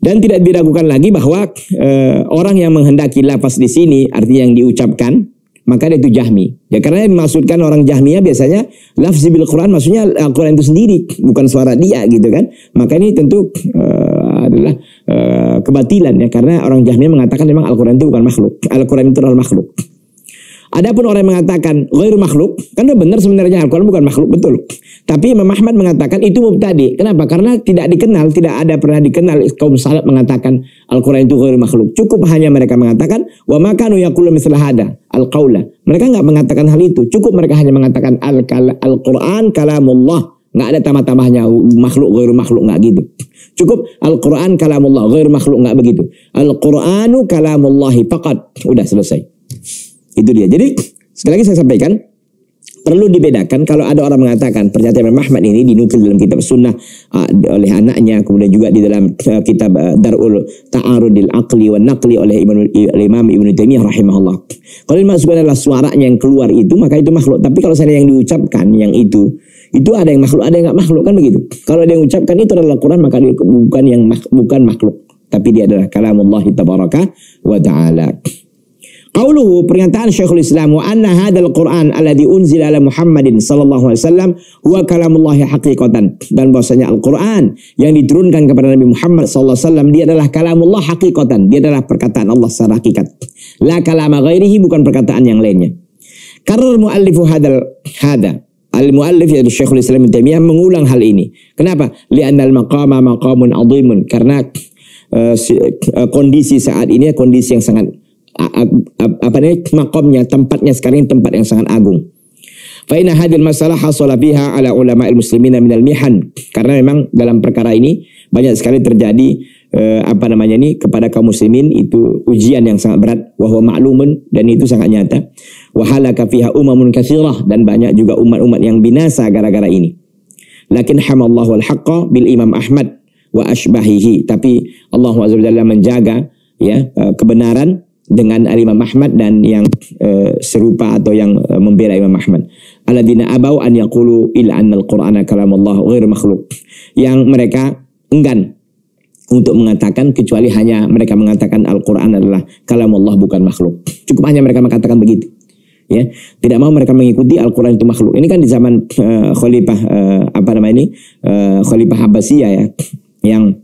Dan tidak diragukan lagi bahwa e, orang yang menghendaki lafaz di sini artinya yang diucapkan maka dia itu jahmi. Ya karena yang dimaksudkan orang jahmiyah biasanya lafzi bil Quran maksudnya Al-Quran itu sendiri bukan suara dia gitu kan. Maka ini tentu e, adalah e, kebatilan ya karena orang jahmiyah mengatakan memang Al-Quran itu bukan makhluk. Al-Quran itu adalah makhluk. Adapun orang yang mengatakan ghairu makhluk, kan benar sebenarnya Al-Quran bukan makhluk, betul. Tapi Imam Ahmad mengatakan itu mubtadi. Kenapa? Karena tidak dikenal, tidak ada pernah dikenal kaum salaf mengatakan Al-Quran itu ghairu makhluk. Cukup hanya mereka mengatakan wa makanu yaqulu mislah hada al-qaula. Mereka enggak mengatakan hal itu. Cukup mereka hanya mengatakan Al-Quran kalamullah. Enggak ada tambah-tambahnya makhluk ghairu makhluk enggak gitu. Cukup Al-Quran kalamullah ghairu makhluk enggak begitu. Al-Quranu kalamullahi faqat. Udah selesai. Itu dia. Jadi sekali lagi saya sampaikan perlu dibedakan kalau ada orang mengatakan pernyataan Imam Ahmad ini dinukil dalam kitab sunnah uh, oleh anaknya kemudian juga di dalam uh, kitab uh, Darul Ta'arudil Aqli wa Naqli oleh Imam, Imam Ibnu Taimiyah rahimahullah. Kalau dimaksudkan adalah suaranya yang keluar itu maka itu makhluk. Tapi kalau saya yang diucapkan yang itu itu ada yang makhluk, ada yang enggak makhluk kan begitu. Kalau ada yang ucapkan itu adalah Quran maka bukan yang bukan makhluk, tapi dia adalah kalamullah tabaraka wa ta'ala. Qauluhu pernyataan Syekhul Islam wa anna hadzal Qur'an alladzi unzila ala Muhammadin sallallahu alaihi wasallam huwa kalamullah haqiqatan. Dan bahwasanya Al-Qur'an yang diturunkan kepada Nabi Muhammad sallallahu alaihi wasallam dia adalah kalamullah haqiqatan. Dia adalah perkataan Allah secara hakikat. La kalama ghairihi bukan perkataan yang lainnya. Karena muallifu hadal hada Al-muallif yaitu Syekhul Islam Ibnu Taimiyah mengulang hal ini. Kenapa? Li'anna al-maqama maqamun 'azimun. Karena uh, kondisi saat ini kondisi yang sangat apa nih makomnya tempatnya sekarang tempat yang sangat agung. Fa inna hadil masalah hasala biha ala ulama muslimina minal mihan. Karena memang dalam perkara ini banyak sekali terjadi eh, apa namanya ini kepada kaum muslimin itu ujian yang sangat berat wahwa maklumun dan itu sangat nyata. Wahalaka fiha umamun katsirah dan banyak juga umat-umat yang binasa gara-gara ini. Lakin hamallahu al-haqqa bil Imam Ahmad wa ashbahihi. Tapi Allah SWT menjaga ya eh, kebenaran dengan Imam Ahmad dan yang uh, serupa atau yang uh, membela Imam Ahmad. Alladzina abau an yaqulu illa anna al-Qur'ana kalamullah ghair makhluk. Yang mereka enggan untuk mengatakan kecuali hanya mereka mengatakan Al-Qur'an adalah kalamullah bukan makhluk. Cukup hanya mereka mengatakan begitu. Ya, tidak mau mereka mengikuti Al-Qur'an itu makhluk. Ini kan di zaman uh, khalifah uh, apa namanya ini? Uh, khalifah Abbasiyah ya yang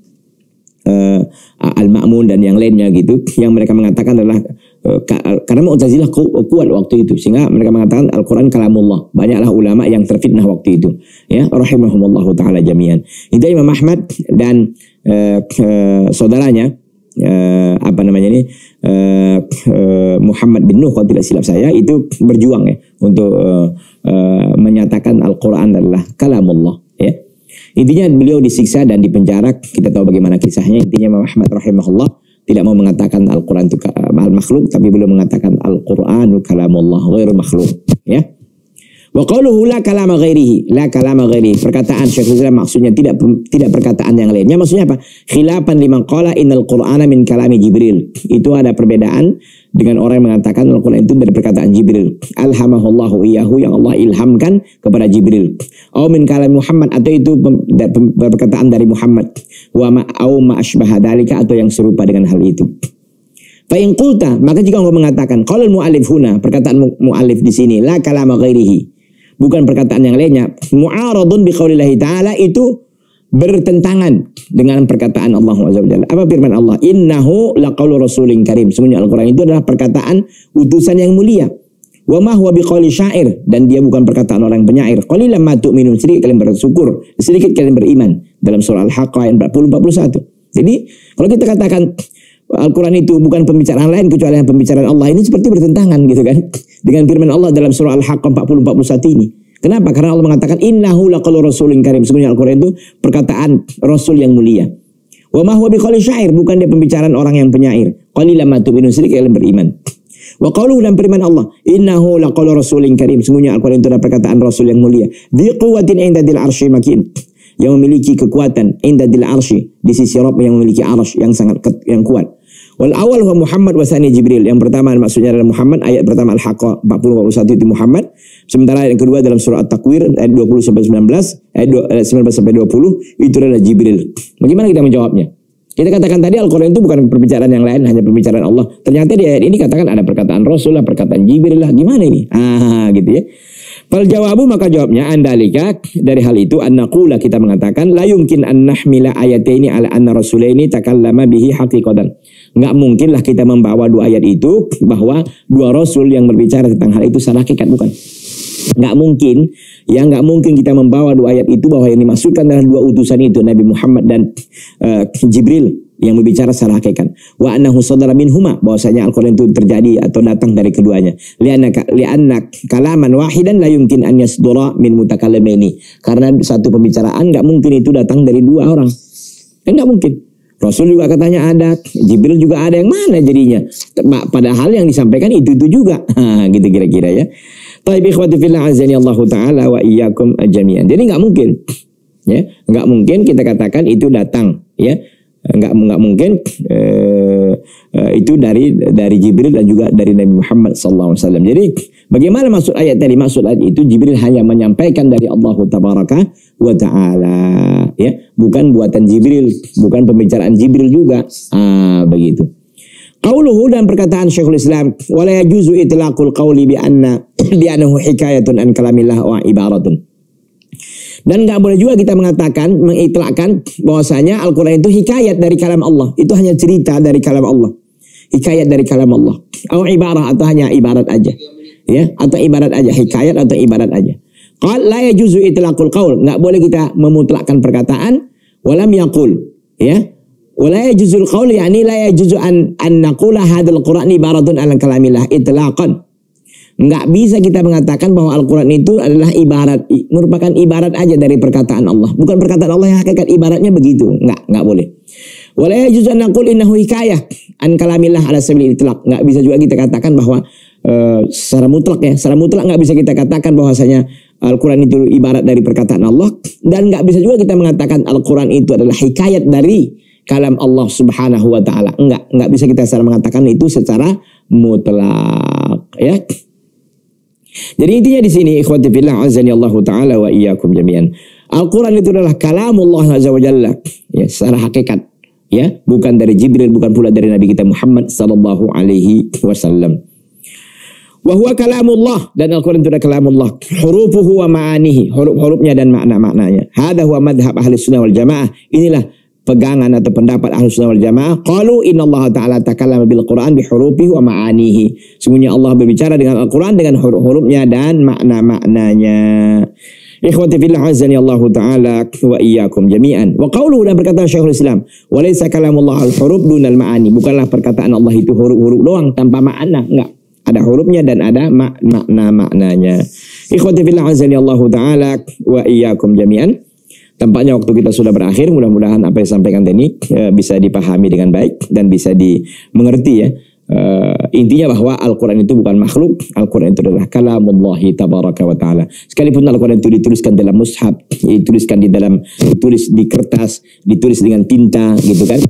uh, Al-Ma'mun dan yang lainnya gitu yang mereka mengatakan adalah uh, karena Mu'tazilah ku, kuat waktu itu sehingga mereka mengatakan Al-Qur'an kalamullah. Banyaklah ulama yang terfitnah waktu itu ya rahimahumallahu taala jami'an. Itu Imam Ahmad dan uh, uh, saudaranya uh, apa namanya ini uh, uh, Muhammad bin Nuh kalau tidak silap saya itu berjuang ya untuk uh, uh, menyatakan Al-Qur'an adalah kalamullah. Intinya beliau disiksa dan dipenjara. Kita tahu bagaimana kisahnya. Intinya Imam Ahmad rahimahullah tidak mau mengatakan Al-Quran itu makhluk, tapi beliau mengatakan Al-Quran kalamullah, ghairu makhluk. Ya. Wa la kalama ghairihi, la kalama ghairihi. Perkataan Syekh Islam maksudnya tidak tidak perkataan yang lainnya. Maksudnya apa? Khilafan liman qala innal Qur'ana min kalami Jibril. Itu ada perbedaan dengan orang yang mengatakan Al-Quran itu dari perkataan Jibril. Alhamahullahu iyahu yang Allah ilhamkan kepada Jibril. Au min kalam Muhammad atau itu perkataan dari Muhammad. Wa ma au ma asbaha atau yang serupa dengan hal itu. Fa in qulta, maka jika engkau mengatakan qala muallif huna, perkataan muallif di sini la kalama ghairihi bukan perkataan yang lainnya. Mu'aradun biqaulillahi ta'ala itu bertentangan dengan perkataan Allah SWT. Apa firman Allah? Innahu laqaulu rasulin karim. Semuanya Al-Quran itu adalah perkataan utusan yang mulia. Wa ma huwa biqauli syair dan dia bukan perkataan orang penyair. Qalilan ma tu'minun sedikit kalian bersyukur, sedikit kalian beriman dalam surah Al-Haqqah ayat 40 41. Jadi kalau kita katakan Al-Quran itu bukan pembicaraan lain kecuali pembicaraan Allah. Ini seperti bertentangan gitu kan. Dengan firman Allah dalam surah Al-Haqqah 40-41 ini. Kenapa? Karena Allah mengatakan innahu laqalu rasulin karim. Sebenarnya Al-Quran itu perkataan Rasul yang mulia. Wa ma huwa biqali syair. Bukan dia pembicaraan orang yang penyair. Qalilan ma tu'minun sedikit kalian beriman. Wa qaluhu dan firman Allah, innahu laqalu rasulin karim. Sebenarnya Al-Quran itu adalah perkataan Rasul yang mulia. Di quwwatin inda dil arsy makin yang memiliki kekuatan inda dil arsy di sisi Rabb yang memiliki arsy yang sangat yang kuat. Wal awal wa Muhammad wasani Jibril. Yang pertama maksudnya adalah Muhammad ayat pertama Al-Haqqah 40 41 itu Muhammad. Sementara ayat kedua dalam surah At-Takwir ayat 20 sampai 19, ayat 19 sampai 20 itu adalah Jibril. Bagaimana kita menjawabnya? Kita katakan tadi Al-Quran itu bukan perbicaraan yang lain, hanya perbicaraan Allah. Ternyata di ayat ini katakan ada perkataan Rasul lah, perkataan Jibril lah. Gimana ini? Ah, gitu ya. Fal jawabu maka jawabnya andalika dari hal itu an naqula kita mengatakan la yumkin an nahmila ayataini ala anna rasulaini takallama bihi haqiqatan. Enggak mungkinlah kita membawa dua ayat itu bahwa dua rasul yang berbicara tentang hal itu secara hakikat bukan. Enggak mungkin ya enggak mungkin kita membawa dua ayat itu bahwa yang dimaksudkan adalah dua utusan itu Nabi Muhammad dan uh, Jibril yang berbicara secara hakikat. Wa annahu sadara minhuma bahwasanya Al-Qur'an itu terjadi atau datang dari keduanya. Lianna lianna kalaman wahidan la yumkin an yasdura min mutakallimaini. Karena satu pembicaraan enggak mungkin itu datang dari dua orang. Enggak mungkin. Rasul juga katanya ada, Jibril juga ada yang mana jadinya? Padahal yang disampaikan itu itu juga. gitu kira-kira ya. Taib ikhwati fillah azani Allah taala wa iyyakum jami'an. Jadi enggak mungkin. Ya, enggak mungkin kita katakan itu datang, ya nggak nggak mungkin eh, eh, itu dari dari Jibril dan juga dari Nabi Muhammad SAW. Jadi bagaimana maksud ayat tadi? Maksud ayat itu Jibril hanya menyampaikan dari Allah Tabaraka wa Taala, ya, bukan buatan Jibril, bukan pembicaraan Jibril juga. Ah, begitu. Qauluhu dan perkataan Syekhul Islam wala yajuzu itlaqul qawli bi anna bi annahu hikayatun an kalamillah wa ibaratun. Dan nggak boleh juga kita mengatakan, mengitlakkan bahwasanya Al-Quran itu hikayat dari kalam Allah. Itu hanya cerita dari kalam Allah. Hikayat dari kalam Allah. Atau ibarat atau hanya ibarat aja. Ya, atau ibarat aja, hikayat atau ibarat aja. Qal la yajuzu itlaqul qaul. Enggak boleh kita memutlakkan perkataan walam yaqul, ya. Wala yajuzul qaul yani la yajuzu an an naqula Qur'an ibaratun ala kalamillah itlaqan. Nggak bisa kita mengatakan bahwa Al-Quran itu adalah ibarat, merupakan ibarat aja dari perkataan Allah. Bukan perkataan Allah yang hakikat ibaratnya begitu. Nggak, nggak boleh. Wala yajuzu an naqul innahu hikayah an kalamillah ala sabil itlaq. Nggak bisa juga kita katakan bahwa uh, secara mutlak ya, secara mutlak nggak bisa kita katakan bahwasanya Al-Quran itu ibarat dari perkataan Allah dan nggak bisa juga kita mengatakan Al-Quran itu adalah hikayat dari kalam Allah Subhanahu wa taala. Enggak, enggak bisa kita secara mengatakan itu secara mutlak ya. Jadi intinya di sini ikhwati fillah azani Allah taala wa iyyakum jami'an. Al-Qur'an itu adalah kalamullah azza wa jalla ya secara hakikat ya, bukan dari Jibril, bukan pula dari Nabi kita Muhammad sallallahu alaihi wasallam. Wa huwa kalamullah dan Al-Qur'an itu adalah kalamullah. Hurufuhu wa ma'anihi, huruf-hurufnya dan makna-maknanya. Hada huwa madhab ahli sunnah wal jamaah. Inilah pegangan atau pendapat ahli sunnah wal jamaah. Qalu inna Allah ta'ala takallama bil Qur'an bi hurufihi wa ma'anihi. Sungguhnya Allah berbicara dengan Al-Quran dengan huruf-hurufnya dan makna-maknanya. Ikhwati fillah azani Allah taala wa iyyakum jami'an. Wa qawluhu dan perkataan Syekhul Islam, wa laisa kalamullah al-huruf dunal ma'ani. Bukanlah perkataan Allah itu huruf-huruf doang tanpa makna, enggak ada hurufnya dan ada makna-maknanya. Ikhwati fillah azani Allah taala wa iyyakum jami'an. Tampaknya waktu kita sudah berakhir, mudah-mudahan apa yang sampaikan tadi ya, bisa dipahami dengan baik dan bisa dimengerti ya. Uh, intinya bahwa Al-Quran itu bukan makhluk Al-Quran itu adalah kalamullahi tabaraka wa ta'ala sekalipun Al-Quran itu dituliskan dalam mushaf dituliskan di dalam ditulis di kertas ditulis dengan tinta gitu kan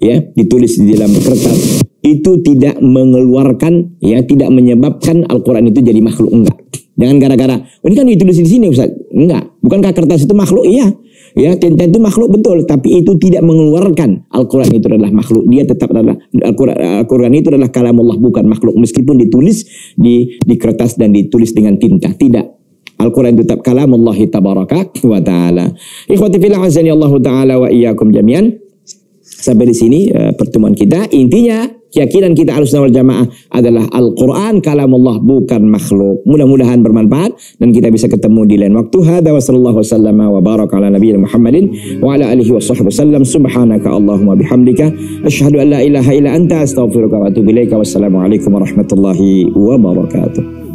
ya ditulis di dalam kertas itu tidak mengeluarkan ya tidak menyebabkan Al-Qur'an itu jadi makhluk enggak. Jangan gara-gara oh, ini kan ditulis di sini Ustaz. Enggak. Bukankah kertas itu makhluk? Iya. Ya, tinta itu makhluk betul, tapi itu tidak mengeluarkan Al-Qur'an itu adalah makhluk. Dia tetap adalah Al-Qur'an itu adalah kalamullah bukan makhluk meskipun ditulis di di kertas dan ditulis dengan tinta. Tidak. Al-Quran tetap kalamullah tabaraka wa ta'ala. Ikhwati fillah azani Allah ta'ala wa iyyakum jami'an. Sampai di sini uh, pertemuan kita. Intinya keyakinan kita harus wal jamaah adalah Al-Quran kalamullah bukan makhluk. Mudah-mudahan bermanfaat dan kita bisa ketemu di lain waktu. Hada wa sallallahu wasallam wa baraka ala nabiyina Muhammadin wa ala alihi wa sahbihi wasallam. Subhanaka Allahumma bihamdika. Ashhadu an la ilaha illa anta astaghfiruka wa atubu ilaika. Wassalamualaikum warahmatullahi wabarakatuh.